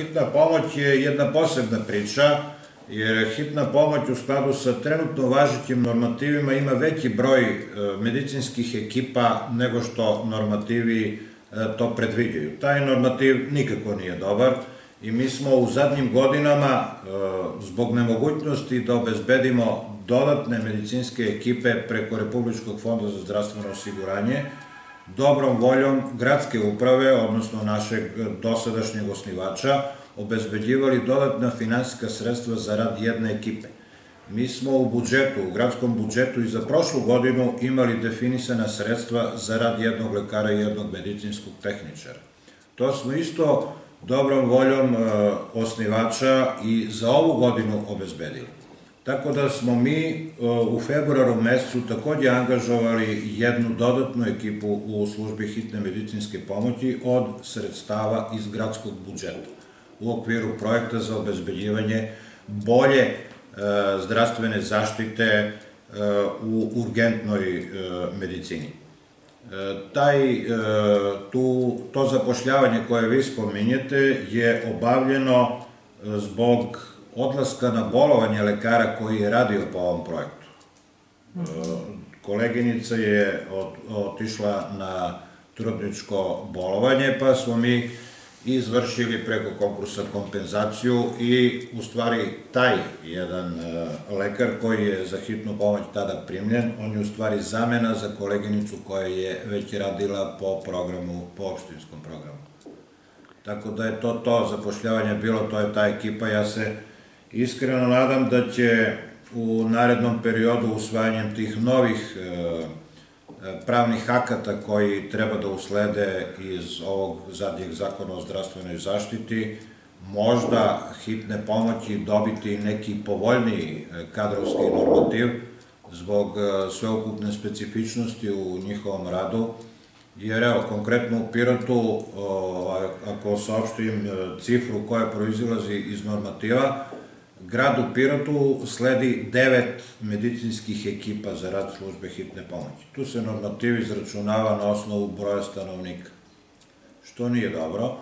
hitna pomoć je jedna posebna priča, jer hitna pomoć u skladu sa trenutno važećim normativima ima veći broj e, medicinskih ekipa nego što normativi e, to predviđaju. Taj normativ nikako nije dobar i mi smo u zadnjim godinama zbog nemogućnosti da obezbedimo dodatne medicinske ekipe preko Republičkog fonda za zdravstveno osiguranje dobrom voljom gradske uprave, odnosno našeg dosadašnjeg osnivača, obezbeđivali dodatna finansijska sredstva za rad jedne ekipe. Mi smo u budžetu, u gradskom budžetu i za prošlu godinu imali definisana sredstva za rad jednog lekara i jednog medicinskog tehničara. To smo isto dobrom voljom e, osnivača i za ovu godinu obezbedili. Tako da smo mi e, u februaru mesecu takođe angažovali jednu dodatnu ekipu u službi hitne medicinske pomoći od sredstava iz gradskog budžeta u okviru projekta za obezbeljivanje bolje e, zdravstvene zaštite e, u urgentnoj medicini. Taj, tu, to zapošljavanje koje vi spominjete je obavljeno zbog odlaska na bolovanje lekara koji je radio po ovom projektu. Koleginica je otišla na trudničko bolovanje, pa smo mi izvršili preko konkursa kompenzaciju i u stvari taj jedan e, lekar koji je za hitnu pomoć tada primljen, on je u stvari zamena za koleginicu koja je već radila po programu, po opštinskom programu. Tako da je to to zapošljavanje bilo, to je ta ekipa, ja se Iskreno nadam da će u narednom periodu usvajanjem tih novih e, e, pravnih akata koji treba da uslede iz ovog zadnjeg zakona o zdravstvenoj zaštiti, možda hitne pomoći dobiti neki povoljniji e, kadrovski normativ zbog sveukupne specifičnosti u njihovom radu, jer evo, konkretno u Pirotu, ako saopštim cifru koja proizilazi iz normativa, gradu Pirotu sledi devet medicinskih ekipa za rad službe hitne pomoći. Tu se normativ izračunava na osnovu broja stanovnika, što nije dobro.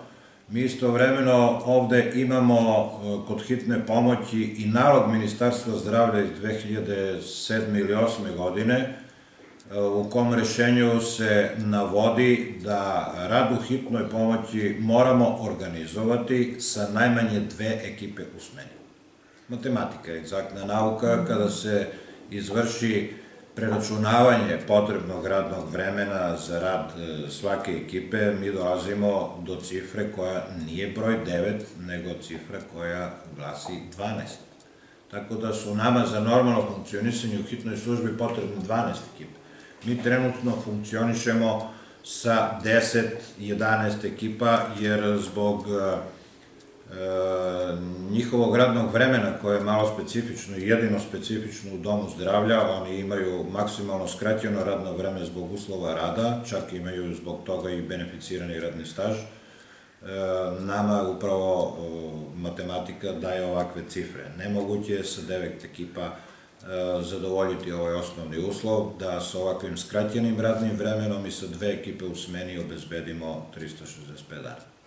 Mi istovremeno ovde imamo e, kod hitne pomoći i nalog Ministarstva zdravlja iz 2007. ili 2008. godine, e, u kom rešenju se navodi da rad u hitnoj pomoći moramo organizovati sa najmanje dve ekipe u smeni matematika je egzaktna nauka kada se izvrši preračunavanje potrebnog radnog vremena za rad e, svake ekipe, mi dolazimo do cifre koja nije broj 9, nego cifra koja glasi 12. Tako da su nama za normalno funkcionisanje u hitnoj službi potrebne 12 ekipe. Mi trenutno funkcionišemo sa 10-11 ekipa, jer zbog uh, E, njihovog radnog vremena koje je malo specifično i jedino specifično u domu zdravlja, oni imaju maksimalno skratjeno radno vreme zbog uslova rada, čak imaju zbog toga i beneficirani radni staž. E, nama upravo matematika daje ovakve cifre. Nemoguće je sa devet ekipa e, zadovoljiti ovaj osnovni uslov, da sa ovakvim skratjenim radnim vremenom i sa dve ekipe u smeni obezbedimo 365 dana.